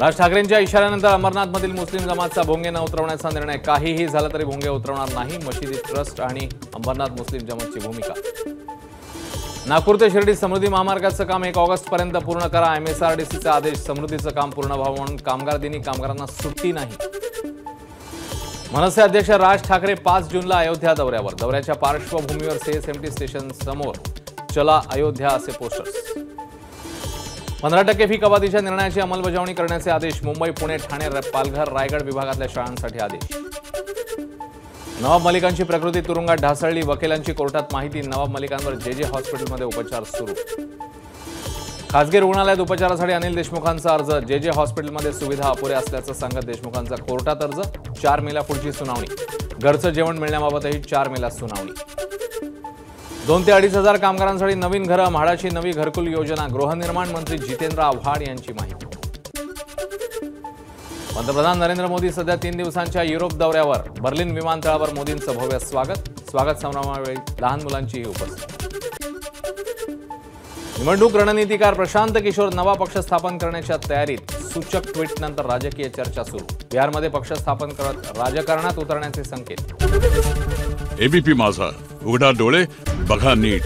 राज ठाकरेंच्या इशाऱ्यानंतर अमरनाथमधील मुस्लिम जमातचा भोंगे न उतरवण्याचा निर्णय काहीही झाला तरी भोंगे उतरवणार नाही. मशिदी ट्रस्ट आणि अंबरनाथ मुस्लिम जमातची भूमिका. नागपूर ते शिर्डी समृद्धी महामार्गाचं काम एक ऑगस्ट पर्यंत पूर्ण करा. एमएसआरडीसीचा आदेश समृद्धीचं काम पूर्ण व्हावं म्हणून कामगार दिनी कामगारांना सुट्टी नाही. मनसे अध्यक्ष राज ठाकरे पाच जूनला अयोध्या दौऱ्यावर. दौऱ्याच्या पार्श्वभूमीवर सीएसएमटी स्टेशन समोर चला अयोध्या असे पोस्टर्स पंधरा टक्के फी कपातीच्या निर्णयाची अंमलबजावणी करण्याचे आदेश मुंबई पुणे ठाणे पालघर रायगड विभागातल्या शाळांसाठी आदेश. नवाब मलिकांची प्रकृती तुरुंगात ढासळली. वकिलांची कोर्टात माहिती नवाब मलिकांवर जे जे हॉस्पिटलमध्ये उपचार सुरू. खासगी रुग्णालयात उपचारासाठी अनिल देशमुखांचा अर्ज. जे जे हॉस्पिटलमध्ये सुविधा अपुऱ्या असल्याचं सांगत देशमुखांचा कोर्टात अर्ज. चार मेला पुढची सुनावणी. घरचं जेवण मिळण्याबाबतही चार मेला सुनावणी. दोन ते अडीच हजार कामगारांसाठी नवीन घरं म्हाडाची नवी घरकुल योजना. गृहनिर्माण मंत्री जितेंद्र आव्हाड यांची माहिती. पंतप्रधान नरेंद्र मोदी सध्या तीन दिवसांच्या युरोप दौऱ्यावर. बर्लिन विमानतळावर मोदींचं भव्य स्वागत. स्वागत समारंभावेळी लहान मुलांचीही उपस्थिती. निवडणूक रणनीतिकार प्रशांत किशोर नवा पक्ष स्थापन करण्याच्या तयारीत. सूचक ट्विटनंतर राजकीय चर्चा सुरू. बिहारमध्ये पक्ष स्थापन करत राजकारणात उतरण्याचे संकेत. एबीपी माझा. उघडा डोळे बघा नीट.